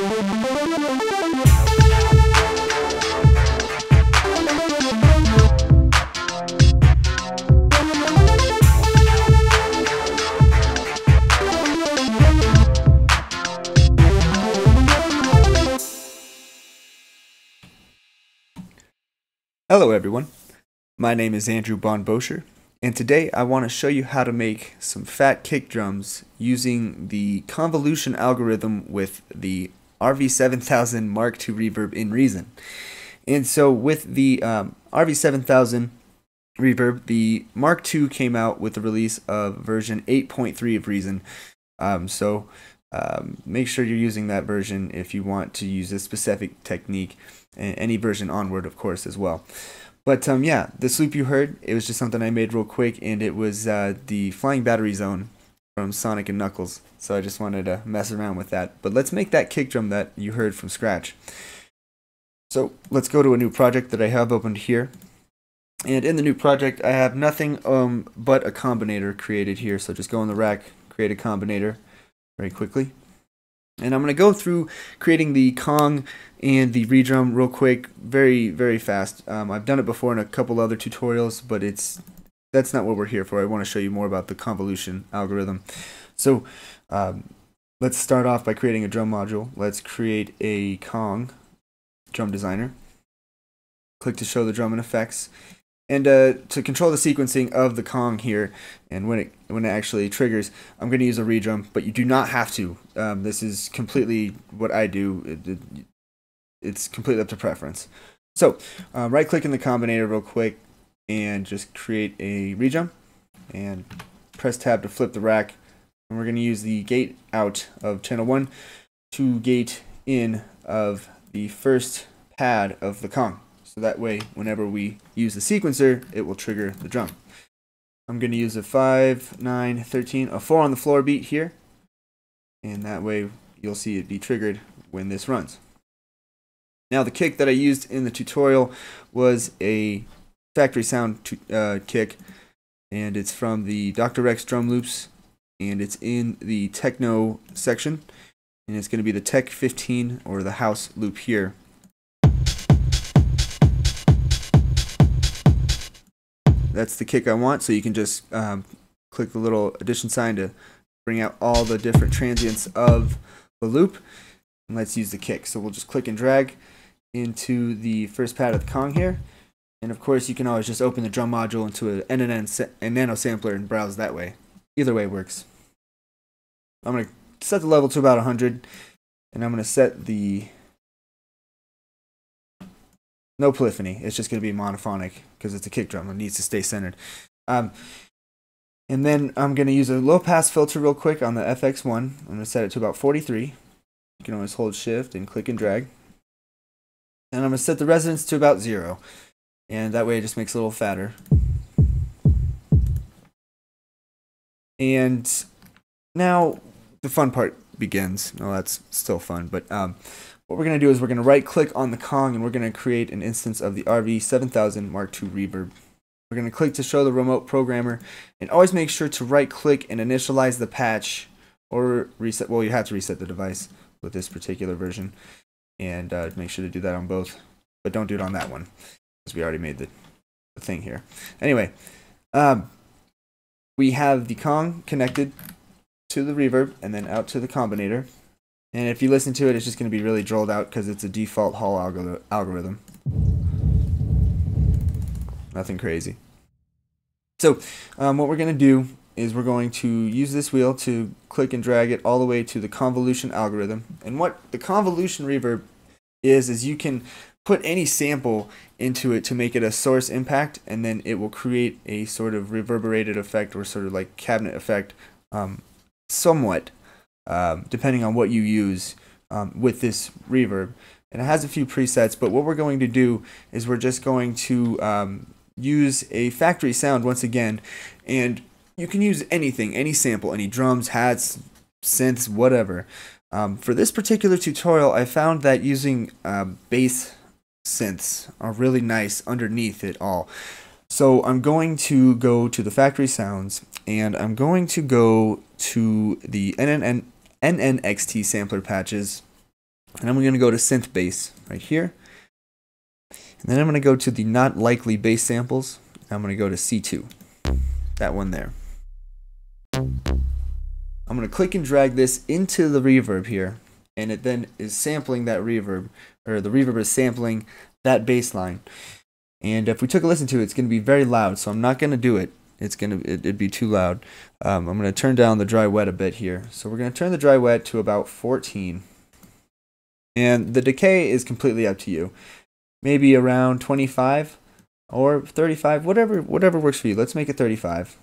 Hello everyone, my name is Andrew Bon Bosher, and today I want to show you how to make some fat kick drums using the convolution algorithm with the RV7000 Mark II reverb in Reason. And so with the um, RV7000 reverb, the Mark II came out with the release of version 8.3 of Reason. Um, so um, make sure you're using that version if you want to use this specific technique and any version onward of course as well but um, yeah this loop you heard it was just something i made real quick and it was uh, the flying battery zone from sonic and knuckles so i just wanted to mess around with that but let's make that kick drum that you heard from scratch so let's go to a new project that i have opened here and in the new project i have nothing um, but a combinator created here so just go in the rack create a combinator very quickly. And I'm going to go through creating the Kong and the redrum real quick, very, very fast. Um, I've done it before in a couple other tutorials, but it's that's not what we're here for. I want to show you more about the convolution algorithm. So um, let's start off by creating a drum module. Let's create a Kong drum designer. Click to show the drum and effects. And uh, to control the sequencing of the Kong here, and when it when it actually triggers, I'm going to use a redrum, but you do not have to. Um, this is completely what I do. It, it, it's completely up to preference. So uh, right click in the combinator real quick and just create a redrum and press tab to flip the rack. And we're going to use the gate out of channel 1 to gate in of the first pad of the Kong. So that way, whenever we use the sequencer, it will trigger the drum. I'm going to use a 5, 9, 13, a 4 on the floor beat here. And that way, you'll see it be triggered when this runs. Now, the kick that I used in the tutorial was a factory sound uh, kick. And it's from the Dr. Rex drum loops. And it's in the techno section. And it's going to be the Tech 15 or the house loop here. that's the kick I want. So you can just um, click the little addition sign to bring out all the different transients of the loop. And let's use the kick. So we'll just click and drag into the first pad of the Kong here. And of course, you can always just open the drum module into a NNN a nano sampler and browse that way. Either way works. I'm going to set the level to about 100. And I'm going to set the no polyphony. It's just going to be monophonic because it's a kick drum. It needs to stay centered. Um, and then I'm going to use a low pass filter real quick on the FX1. I'm going to set it to about 43. You can always hold shift and click and drag. And I'm going to set the resonance to about zero. And that way it just makes it a little fatter. And now the fun part begins. No, that's still fun, but um, what we're going to do is we're going to right click on the Kong and we're going to create an instance of the RV7000 Mark II Reverb. We're going to click to show the remote programmer and always make sure to right click and initialize the patch or reset. Well, you have to reset the device with this particular version and uh, make sure to do that on both, but don't do it on that one because we already made the, the thing here. Anyway, um, we have the Kong connected to the reverb and then out to the combinator. And if you listen to it, it's just going to be really drolled out because it's a default Hall algorithm. Nothing crazy. So um, what we're going to do is we're going to use this wheel to click and drag it all the way to the convolution algorithm. And what the convolution reverb is, is you can put any sample into it to make it a source impact, and then it will create a sort of reverberated effect or sort of like cabinet effect um, somewhat um, depending on what you use um, with this reverb. And it has a few presets, but what we're going to do is we're just going to um, use a factory sound once again, and you can use anything, any sample, any drums, hats, synths, whatever. Um, for this particular tutorial, I found that using uh, bass synths are really nice underneath it all. So I'm going to go to the factory sounds and I'm going to go to the NNN, NNXT sampler patches And I'm going to go to synth bass right here. And then I'm going to go to the not likely bass samples. I'm going to go to C2. That one there. I'm going to click and drag this into the reverb here. And it then is sampling that reverb, or the reverb is sampling that bass line. And if we took a listen to it, it's going to be very loud, so I'm not going to do it. It's going to it, would be too loud. Um, I'm going to turn down the dry wet a bit here. So we're going to turn the dry wet to about 14. And the decay is completely up to you. Maybe around 25 or 35, whatever whatever works for you. Let's make it 35.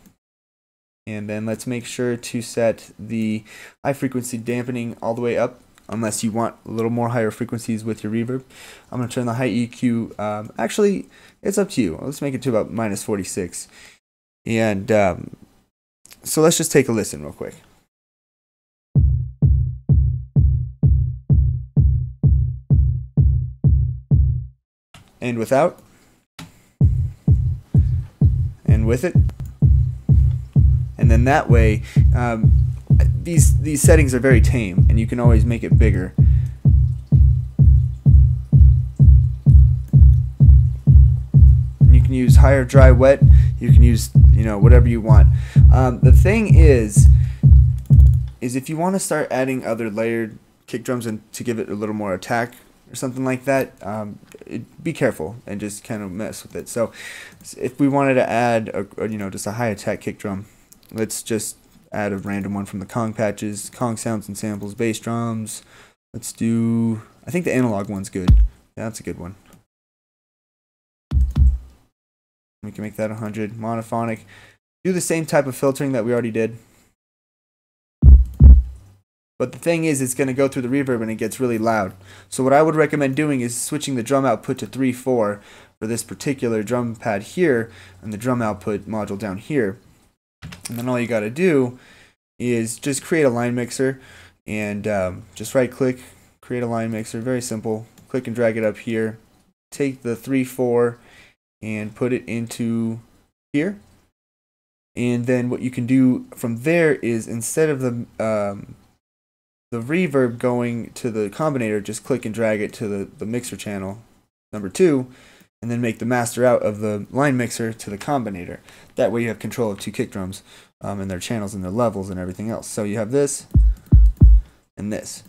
And then let's make sure to set the high frequency dampening all the way up unless you want a little more higher frequencies with your reverb. I'm going to turn the high EQ, um, actually, it's up to you. Let's make it to about minus 46. And um, so let's just take a listen real quick. And without. And with it. And then that way, um, these these settings are very tame, and you can always make it bigger. You can use higher dry wet. You can use you know whatever you want. Um, the thing is, is if you want to start adding other layered kick drums and to give it a little more attack or something like that, um, it, be careful and just kind of mess with it. So, if we wanted to add a you know just a high attack kick drum, let's just add a random one from the Kong patches, Kong sounds and samples, bass drums. Let's do, I think the analog one's good. That's a good one. We can make that 100. Monophonic. Do the same type of filtering that we already did. But the thing is, it's going to go through the reverb and it gets really loud. So what I would recommend doing is switching the drum output to 3-4 for this particular drum pad here and the drum output module down here. And then all you got to do is just create a line mixer and um, just right click, create a line mixer. Very simple. Click and drag it up here. Take the 3 4 and put it into here. And then what you can do from there is instead of the um, the reverb going to the combinator, just click and drag it to the, the mixer channel number two and then make the master out of the line mixer to the combinator. That way you have control of two kick drums um, and their channels and their levels and everything else. So you have this and this.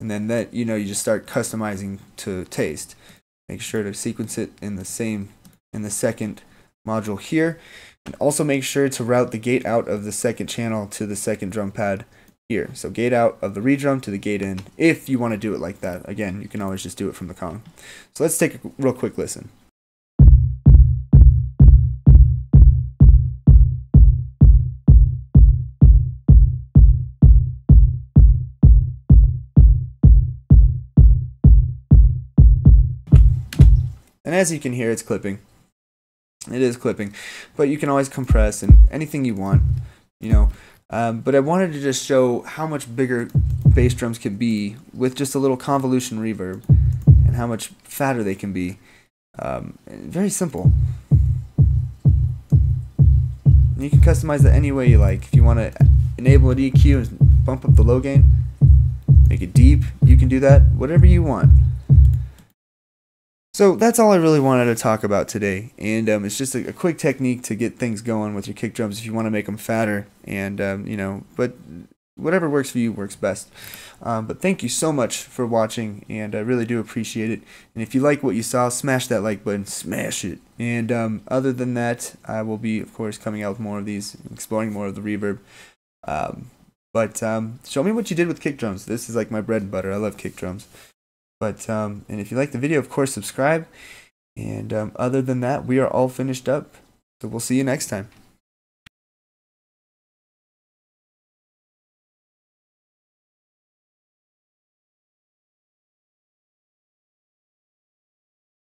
And then that, you know, you just start customizing to taste. Make sure to sequence it in the same, in the second module here. And also make sure to route the gate out of the second channel to the second drum pad here. So gate out of the redrum to the gate in, if you want to do it like that. Again, you can always just do it from the Kong. So let's take a real quick listen. And as you can hear, it's clipping. It is clipping, but you can always compress and anything you want, you know. Um, but I wanted to just show how much bigger bass drums can be with just a little convolution reverb and how much fatter they can be. Um, very simple. And you can customize it any way you like. If you want to enable an EQ and bump up the low gain, make it deep, you can do that. Whatever you want. So that's all I really wanted to talk about today, and um, it's just a, a, quick technique to get things going with your kick drums if you want to make them fatter, and um, you know, but whatever works for you works best. Um, but thank you so much for watching, and I really do appreciate it. And if you like what you saw, smash that like button, smash it. And um, other than that, I will be, of course, coming out with more of these, exploring more of the reverb. Um, but um, show me what you did with kick drums. This is like my bread and butter. I love kick drums. But um, and if you like the video, of course, subscribe. And um, other than that, we are all finished up. So we'll see you next time.